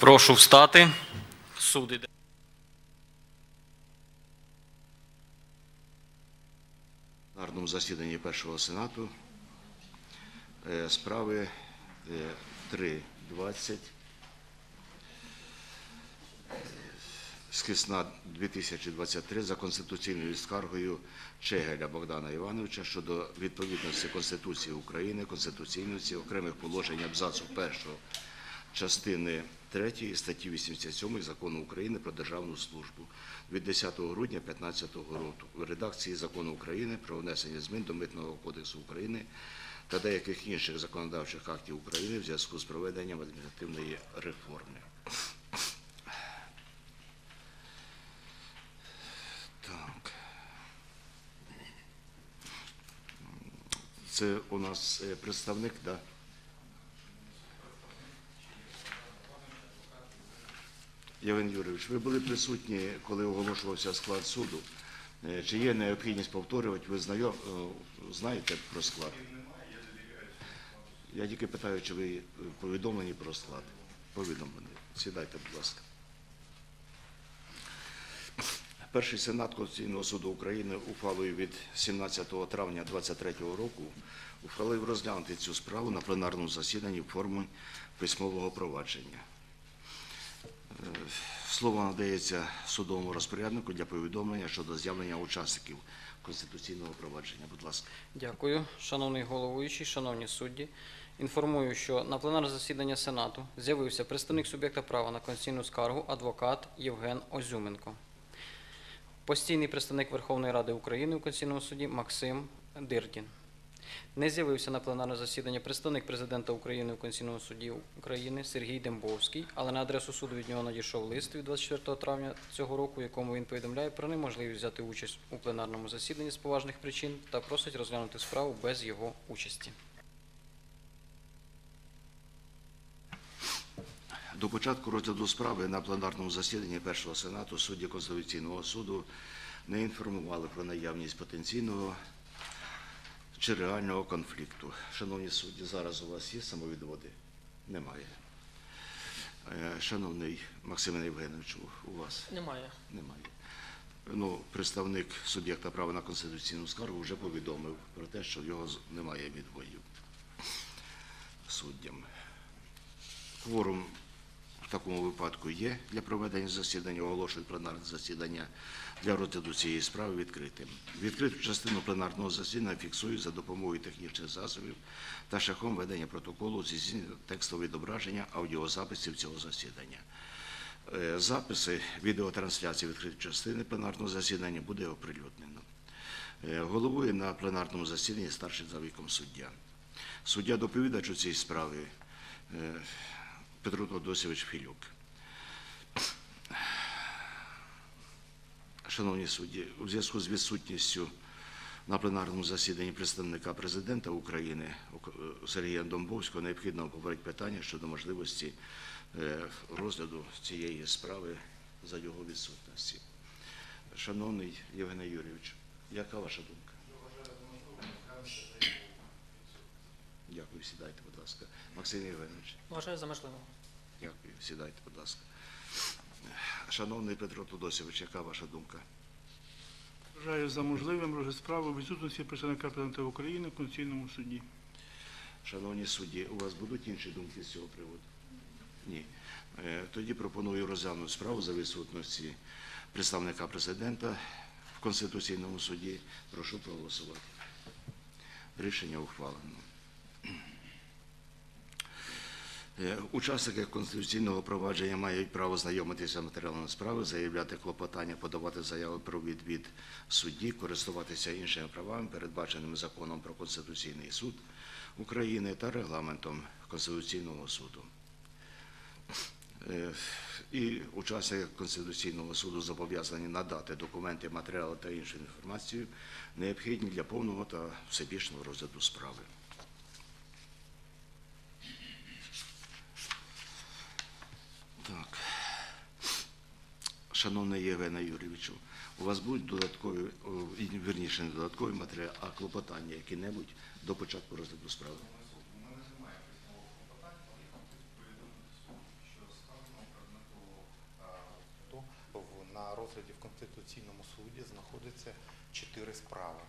Прошу встати. Суд іде. пленарному засіданні першого сенату е, справи е, 3.20 скисна 2023 за конституційною скаргою Чегеля Богдана Івановича щодо відповідності Конституції України, конституційності окремих положень абзацу першого частини 3 статті 87 Закону України про державну службу від 10 грудня 2015 року в редакції Закону України про внесення змін до Митного кодексу України та деяких інших законодавчих актів України в зв'язку з проведенням адміністративної реформи. Так. Це у нас е, представник, да? Євген Юрійович, ви були присутні, коли оголошувався склад суду. Е, Чи є необхідність повторювати? Ви знайом, е, знаєте про склад? Я тільки питаю, чи ви повідомлені про склад? Повідомлені. Сідайте, будь ласка. Перший сенат Конституційного суду України ухвалою від 17 травня 2023 року ухвалив розглянути цю справу на пленарному засіданні в формі письмового провадження. Е, Слово надається судовому розпоряднику для повідомлення щодо з'явлення учасників конституційного провадження. Будь ласка. Дякую, шановний головуючий, шановні судді. Інформую, що на пленарне засідання Сенату з'явився представник суб'єкта права на конституційну скаргу адвокат Євген Озюменко. Постійний представник Верховної Ради України у Конституційному суді Максим Дирдін. Не з'явився на пленарне засідання представник президента України у Конституційному суді України Сергій Дембовський, але на адресу суду від нього надійшов лист від 24 травня цього року, в якому він повідомляє про неможливість взяти участь у пленарному засіданні з поважних причин та просить розглянути справу без його участі. До початку розгляду справи на пленарному засіданні першого сенату судді Конституційного суду не інформували про наявність потенційного чи реального конфлікту. Шановні судді, зараз у вас є самовідводи? Немає. Е, Шановний Максим Євгенович, у вас Немає. немає. Ну, представник суб'єкта права на конституційну скаргу вже повідомив про те, що в його немає відводів суддям. Кворум в такому випадку є для проведення засідання, оголошують пленарне засідання для розгляду цієї справи відкритим. Відкриту частину пленарного засідання фіксують за допомогою технічних засобів та шляхом ведення протоколу зі текстового відображення аудіозаписів цього засідання. Е, Записи відеотрансляції відкритої частини пленарного засідання буде оприлюднено. Е, Головує на пленарному засіданні старший за віком суддя. Суддя доповідач у цій справі е, Петро Тодосович Філюк. Шановні судді, у зв'язку з відсутністю на пленарному засіданні представника президента України Сергія Домбовського необхідно обговорити питання щодо можливості е, розгляду цієї справи за його відсутності. Шановний Євгене Юрійович, яка ваша думка? Дякую, сідайте, будь ласка. Максим Євгенович. Вважаю за можливе. Дякую, сідайте, будь ласка. Шановний Петро Тодосович, яка ваша думка? Вважаю за можливим розгляд справи відсутності представника президента України в Конституційному суді. Шановні судді, у вас будуть інші думки з цього приводу? Ні. Е, Тоді пропоную розглянути справу за відсутності представника президента в Конституційному суді. Прошу проголосувати. Рішення ухвалено. Е, Учасники конституційного провадження мають право знайомитися з матеріалами справи, заявляти клопотання, подавати заяви про відвід судді, користуватися іншими правами, передбаченими законом про Конституційний суд України та регламентом Конституційного суду. Е, І учасники Конституційного суду зобов'язані надати документи, матеріали та іншу інформацію, необхідні для повного та всебічного розгляду справи. шановний Євгена Юрійовичу, у вас будуть додаткові, верніше, не додаткові матеріали, а клопотання які-небудь до початку розгляду справи. На розгляді в Конституційному суді знаходиться чотири справи.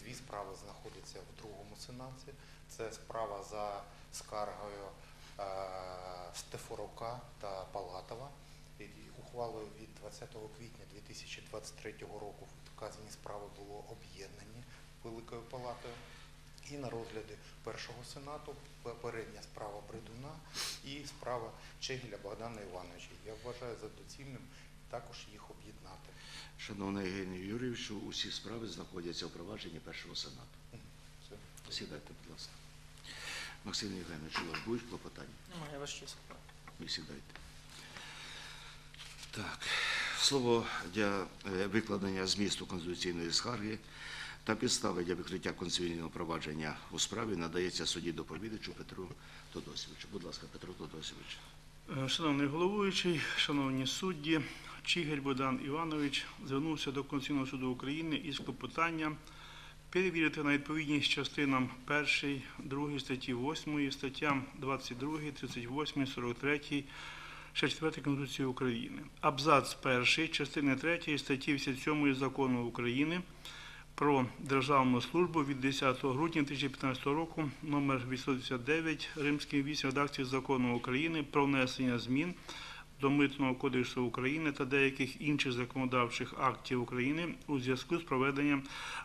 Дві справи знаходяться в другому сенаті. Це справа за скаргою е, Стефорука та Палатова. Ухвалою від 20 квітня 2023 року вказані справи було об'єднані Великою Палатою. І на розгляді першого сенату попередня справа Бредуна і справа Чегіля Богдана Івановича. Я вважаю за доцільним також їх об'єднати. Шановний Євгеній Юрійович, усі справи знаходяться у провадженні першого сенату. Все. Сідайте, будь ласка. Максим Євгенович, у вас будуть клопотання? Немає ваш честь. Ви сідайте. Так, слово для е, викладення змісту конституційної скарги та підстави для відкриття конституційного провадження у справі надається судді доповідачу Петру Тодосівичу. Будь ласка, Петро Тодосівич. Е, Шановний головуючий, шановні судді, Чигель Богдан Іванович звернувся до Конституційного суду України із клопотанням перевірити на відповідність частинам 1, 2 статті 8, статтям 22, 38, 43, ще 4 Конституції України. Абзац 1 частини 3 статті 87 Закону України про державну службу від 10 грудня 2015 року, номер 859, Римський 8 редакції Закону України про внесення змін до Митного кодексу України та деяких інших законодавчих актів України у зв'язку з проведенням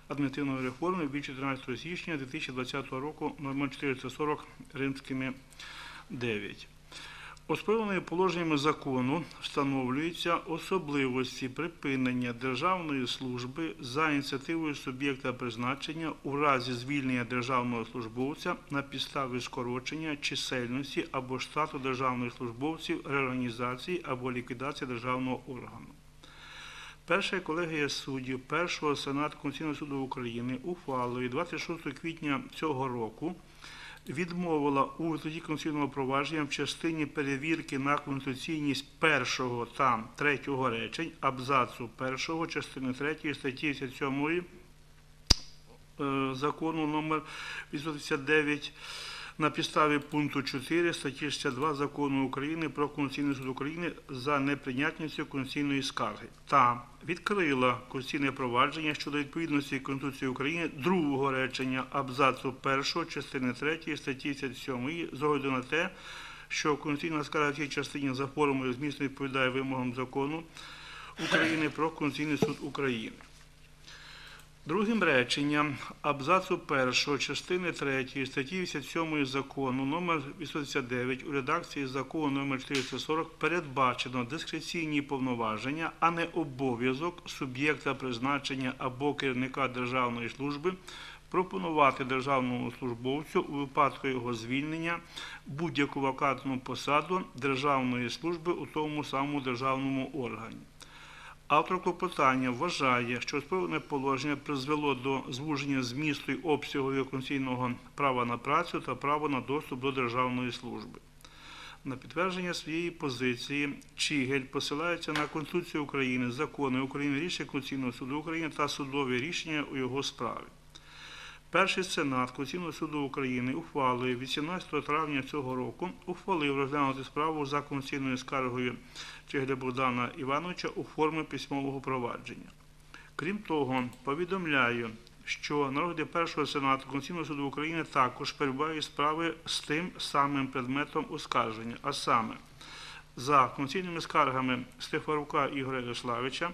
адміністративної реформи від 14 січня 2020 року, номер 440, Римськими 9. Оспорюваними положеннями закону встановлюються особливості припинення державної служби за ініціативою суб'єкта призначення у разі звільнення державного службовця на підставі скорочення чисельності або штату державних службовців, реорганізації або ліквідації державного органу. Перша колегія суддів Першого Сенату Конституційного суду України ухвалою 26 квітня цього року відмовила у суді конституційного провадження в частині перевірки на конституційність першого та третього речень абзацу першого частини 3 статті 77 е, закону номер 859 на підставі пункту 4 статті 62 закону України про Конституційний суд України за неприйнятністю конституційної скарги та відкрила конституційне провадження щодо відповідності Конституції України другого речення абзацу 1 частини 3 статті 77 з огляду на те, що конституційна скарга в цій частині за формою змісту відповідає вимогам закону України про Конституційний суд України. Другим реченням абзацу 1 частини 3 статті 87 закону номер 809 у редакції закону номер 440 передбачено дискреційні повноваження, а не обов'язок суб'єкта призначення або керівника державної служби пропонувати державному службовцю у випадку його звільнення будь-яку вакантну посаду державної служби у тому самому державному органі. Автор клопотання вважає, що сповне положення призвело до звуження змісту і обсягу конституційного права на працю та права на доступ до державної служби. На підтвердження своєї позиції Чігель посилається на Конституцію України, закони України, рішення Конституційного суду України та судові рішення у його справі. Перший сенат Конституційного суду України ухвалою від 17 травня цього року ухвалив розглянути справу за конституційною скаргою Чигля Богдана Івановича у формі письмового провадження. Крім того, повідомляю, що на розгляді першого сенату Конституційного суду України також перебувають справи з тим самим предметом оскарження, а саме за конституційними скаргами Стефарука Ігоря Ярославича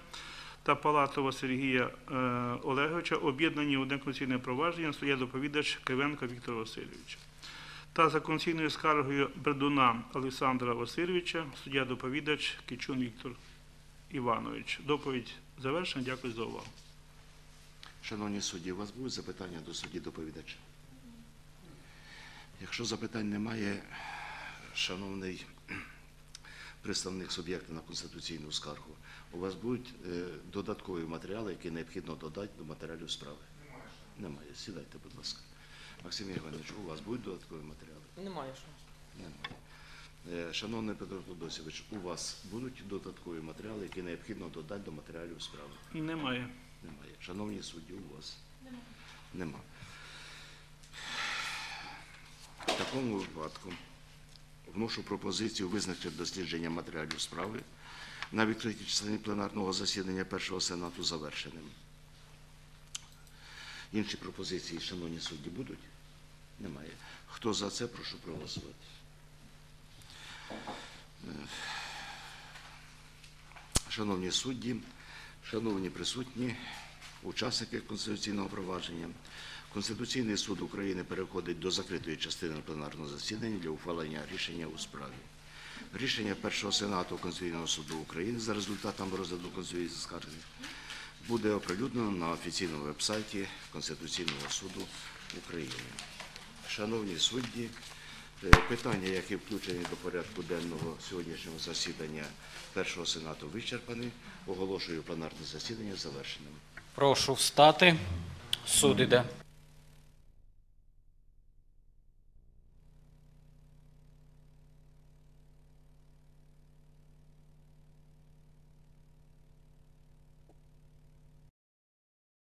та Палатова Сергія е, Олеговича об'єднані в одне конституційне провадження суддя доповідач Кривенко Віктор Васильович. Та за конституційною скаргою Бредуна Олександра Васильовича суддя доповідач Кичун Віктор Іванович. Доповідь завершена. Дякую за увагу. Шановні судді, у вас будуть запитання до судді доповідача? Якщо запитань немає, шановний представник суб'єкта на конституційну скаргу, у вас будуть е, додаткові матеріали, які необхідно додати до матеріалів справи? Немає. Сідайте, будь ласка. Максим Євгенович, у вас будуть додаткові матеріали? Немає що. Немає. Е, Шановний Петро Тодосович, у вас будуть додаткові матеріали, які необхідно додати до матеріалів справи? Немає. Немає. Шановні судді, у вас? Нема. В такому випадку вношу пропозицію визначити дослідження матеріалів справи на відкритій частині пленарного засідання першого сенату завершеним. Інші пропозиції, шановні судді, будуть? Немає. Хто за це, прошу проголосувати. Е, Шановні судді, шановні присутні, учасники конституційного провадження, Конституційний суд України переходить до закритої частини пленарного засідання для ухвалення рішення у справі. Рішення першого сенату Конституційного суду України за результатами розгляду конституційної скарги буде оприлюднено на офіційному вебсайті Конституційного суду України. Шановні судді, е, питання, які включені до порядку денного сьогоднішнього засідання першого сенату, вичерпані. Оголошую пленарне засідання завершеним. Прошу встати. Суд іде.